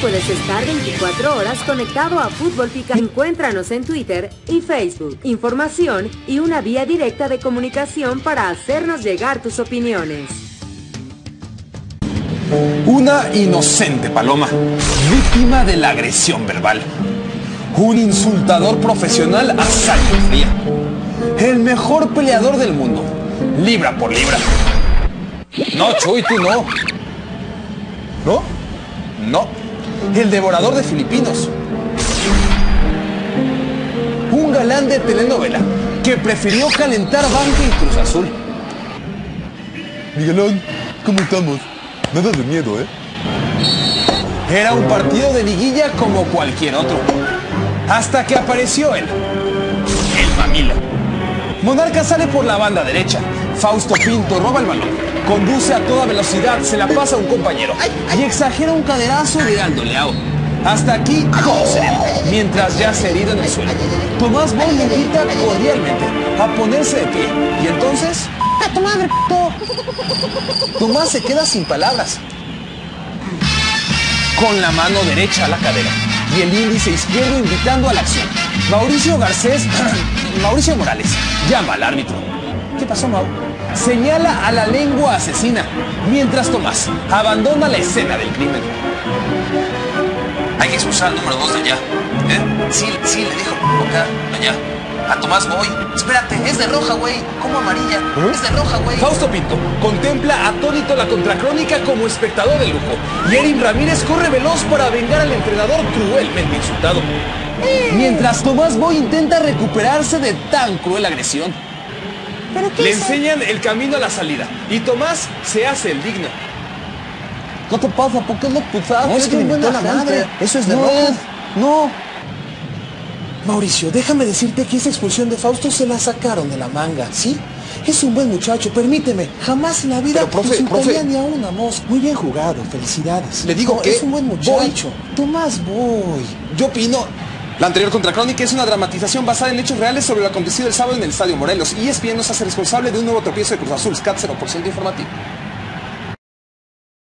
puedes estar 24 horas conectado a Fútbol Picante. Encuéntranos en Twitter y Facebook. Información y una vía directa de comunicación para hacernos llegar tus opiniones. Una inocente paloma, víctima de la agresión verbal. Un insultador profesional a sangre fría. El mejor peleador del mundo, libra por libra. No, Chuy, tú no. ¿No? No. El devorador de filipinos. Un galán de telenovela que prefirió calentar banca y Cruz Azul. Miguelón, ¿cómo estamos? Nada de miedo, ¿eh? Era un partido de liguilla como cualquier otro. Hasta que apareció él. El mamila. Monarca sale por la banda derecha. Fausto Pinto roba el balón. Conduce a toda velocidad, se la pasa a un compañero. Y exagera un caderazo de Aldo Leao. Hasta aquí todo sereno, mientras ya se herido en el suelo. Tomás Boy le invita cordialmente a ponerse de pie. Y entonces... ¡A tu madre, Tomás se queda sin palabras. Con la mano derecha a la cadera y el índice izquierdo invitando a la acción. Mauricio Garcés, Mauricio Morales, llama al árbitro. ¿Qué pasó, Mau? Señala a la lengua asesina, mientras Tomás abandona la escena del crimen. Hay que expulsar al número 2 de allá. ¿Eh? Sí, sí, le dijo acá, allá. A Tomás voy. Espérate, es de roja, güey. ¿Cómo amarilla? Es de roja, güey. Fausto Pinto contempla atónito la contracrónica como espectador de lujo. Y Erin Ramírez corre veloz para vengar al entrenador cruelmente insultado. Mientras Tomás Boy intenta recuperarse de tan cruel agresión. Le enseñan el camino a la salida. Y Tomás se hace el digno. ¿Qué te pasa? ¿Por qué lo pusaste? No, es que me la gente. madre. Eso es de No. No. Mauricio, déjame decirte que esa expulsión de Fausto se la sacaron de la manga, ¿sí? Es un buen muchacho, permíteme. Jamás en la vida Pero, profe, ni a una mosca. Muy bien jugado, felicidades. Le digo No, que Es un buen muchacho. Tomás Boy. Yo opino... La anterior contracrónica es una dramatización basada en hechos reales sobre lo acontecido el sábado en el Estadio Morelos. Y ESPN nos hace responsable de un nuevo tropiezo de Cruz Azul, SCAT 0% informativo.